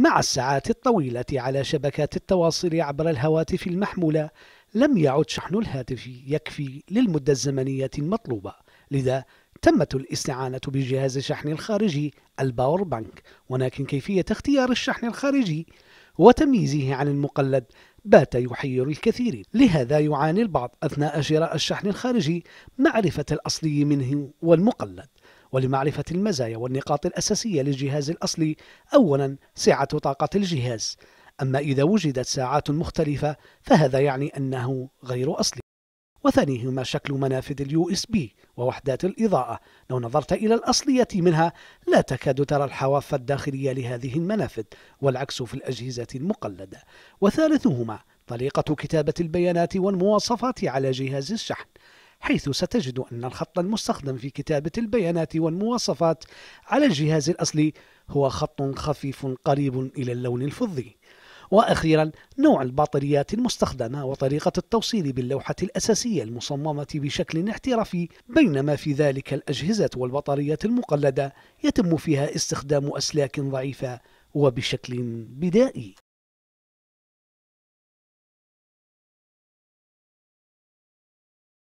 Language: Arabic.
مع الساعات الطويلة على شبكات التواصل عبر الهواتف المحمولة لم يعد شحن الهاتف يكفي للمدة الزمنية المطلوبة. لذا تمت الاستعانة بجهاز الشحن الخارجي ال power bank. ولكن كيفية اختيار الشحن الخارجي وتمييزه عن المقلد بات يحير الكثيرين. لهذا يعاني البعض أثناء شراء الشحن الخارجي معرفة الأصلي منه والمقلد. ولمعرفة المزايا والنقاط الأساسية للجهاز الأصلي أولا سعة طاقة الجهاز. أما إذا وجدت سعات مختلفة فهذا يعني أنه غير أصلي. وثانيهما شكل منافذ ال USB ووحدات الإضاءة. لو نظرت إلى الأصلية منها لا تكاد ترى الحواف الداخلية لهذه المنافذ والعكس في الأجهزة المقلدة. وثالثهما طريقة كتابة البيانات والمواصفات على جهاز الشحن. حيث ستجد أن الخط المستخدم في كتابة البيانات والمواصفات على الجهاز الأصلي هو خط خفيف قريب إلى اللون الفضي. وأخيرا نوع البطاريات المستخدمة وطريقة التوصيل باللوحة الأساسية المصممة بشكل احترافي بينما في ذلك الأجهزة والبطاريات المقلدة يتم فيها استخدام أسلاك ضعيفة وبشكل بدائي.